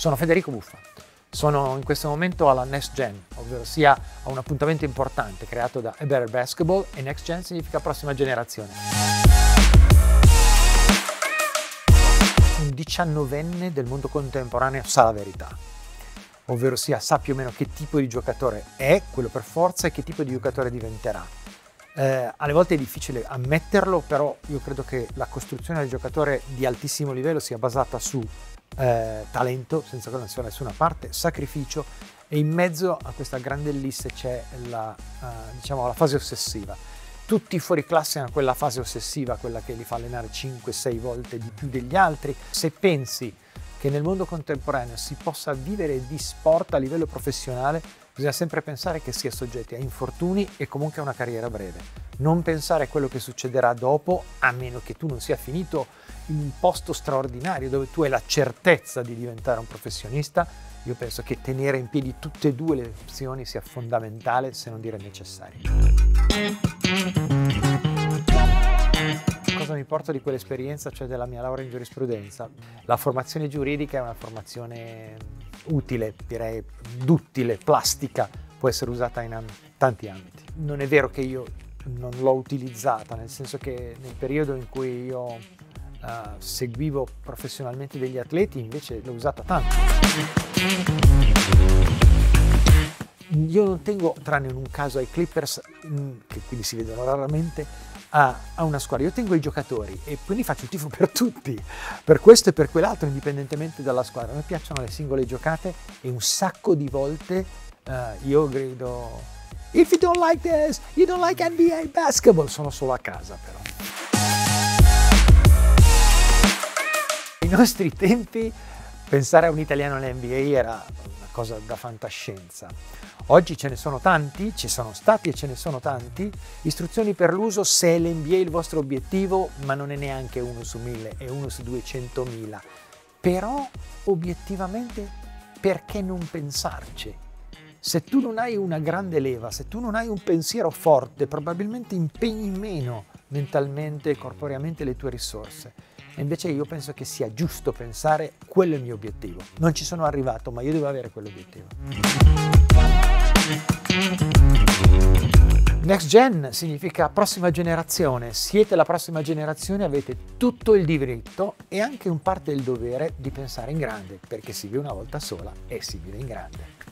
Sono Federico Buffa. Sono in questo momento alla Next Gen, ovvero sia a un appuntamento importante creato da A Better Basketball e Next Gen significa prossima generazione. Un diciannovenne del mondo contemporaneo sa la verità, ovvero sia sa più o meno che tipo di giocatore è, quello per forza, e che tipo di giocatore diventerà. Eh, alle volte è difficile ammetterlo, però io credo che la costruzione del giocatore di altissimo livello sia basata su eh, talento, senza connessione da nessuna parte, sacrificio e in mezzo a questa grande ellisse c'è la, uh, diciamo, la fase ossessiva. Tutti fuori classe hanno quella fase ossessiva, quella che li fa allenare 5-6 volte di più degli altri. Se pensi che nel mondo contemporaneo si possa vivere di sport a livello professionale, bisogna sempre pensare che si è soggetti a infortuni e comunque a una carriera breve. Non pensare a quello che succederà dopo, a meno che tu non sia finito in un posto straordinario dove tu hai la certezza di diventare un professionista. Io penso che tenere in piedi tutte e due le opzioni sia fondamentale, se non dire necessario cosa mi porto di quell'esperienza, cioè della mia laurea in giurisprudenza? La formazione giuridica è una formazione utile, direi duttile, plastica, può essere usata in tanti ambiti. Non è vero che io non l'ho utilizzata, nel senso che nel periodo in cui io uh, seguivo professionalmente degli atleti invece l'ho usata tanto. Io non tengo, tranne in un caso ai Clippers, mm, che quindi si vedono raramente, a, a, una squadra, io tengo i giocatori e quindi faccio il tifo per tutti, per questo e per quell'altro, indipendentemente dalla squadra. A me piacciono le singole giocate e un sacco di volte uh, io grido If you don't like this, you don't like NBA basketball. Sono solo a casa però. Nostri tempi pensare a un italiano all'NBA era una cosa da fantascienza. Oggi ce ne sono tanti, ci sono stati e ce ne sono tanti. Istruzioni per l'uso se l'NBA è il vostro obiettivo, ma non è neanche uno su mille, è uno su duecentomila. Però obiettivamente perché non pensarci? Se tu non hai una grande leva, se tu non hai un pensiero forte, probabilmente impegni meno mentalmente e corporeamente le tue risorse. E invece io penso che sia giusto pensare quello è il mio obiettivo. Non ci sono arrivato, ma io devo avere quell'obiettivo. Next Gen significa prossima generazione, siete la prossima generazione, avete tutto il diritto e anche un parte del dovere di pensare in grande, perché si vive una volta sola e si vive in grande.